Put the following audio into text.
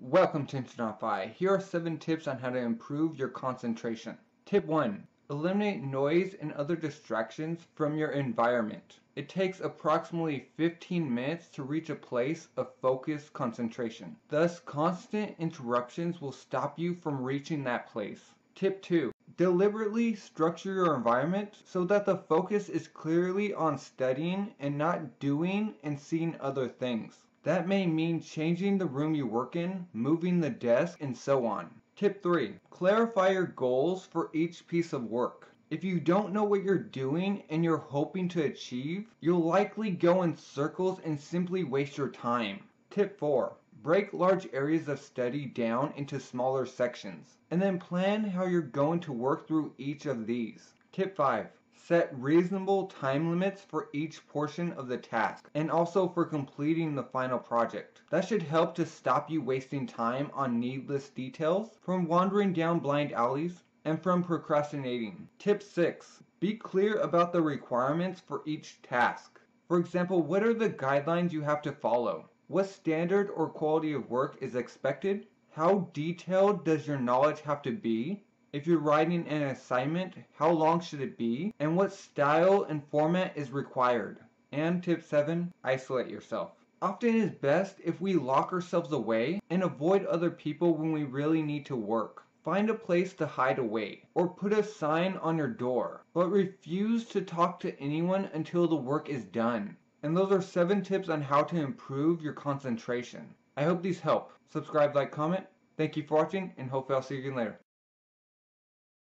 Welcome to Intronautify. Here are 7 tips on how to improve your concentration. Tip 1. Eliminate noise and other distractions from your environment. It takes approximately 15 minutes to reach a place of focused concentration. Thus, constant interruptions will stop you from reaching that place. Tip 2. Deliberately structure your environment so that the focus is clearly on studying and not doing and seeing other things. That may mean changing the room you work in, moving the desk, and so on. Tip 3. Clarify your goals for each piece of work. If you don't know what you're doing and you're hoping to achieve, you'll likely go in circles and simply waste your time. Tip 4. Break large areas of study down into smaller sections, and then plan how you're going to work through each of these. Tip 5. Set reasonable time limits for each portion of the task and also for completing the final project. That should help to stop you wasting time on needless details, from wandering down blind alleys, and from procrastinating. Tip 6. Be clear about the requirements for each task. For example, what are the guidelines you have to follow? What standard or quality of work is expected? How detailed does your knowledge have to be? If you're writing an assignment, how long should it be? And what style and format is required? And tip 7, isolate yourself. Often it is best if we lock ourselves away and avoid other people when we really need to work. Find a place to hide away, or put a sign on your door, but refuse to talk to anyone until the work is done. And those are 7 tips on how to improve your concentration. I hope these help. Subscribe, like, comment. Thank you for watching, and hopefully I'll see you again later.